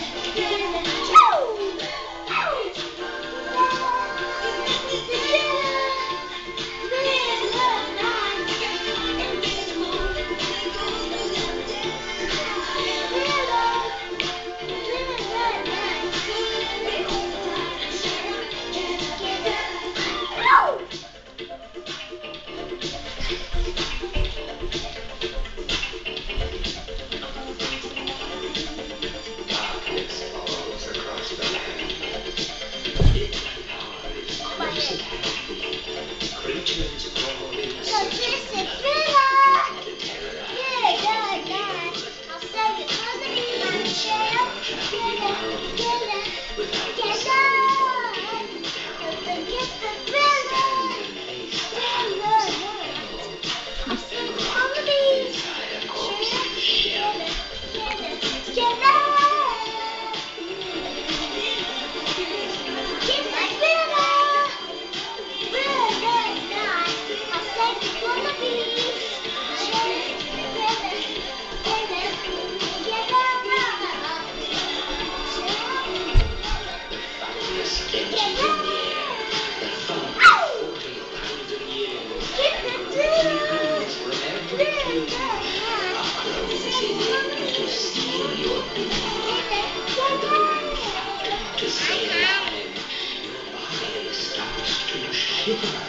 Yeah. to say alive. Your body starts to shiver.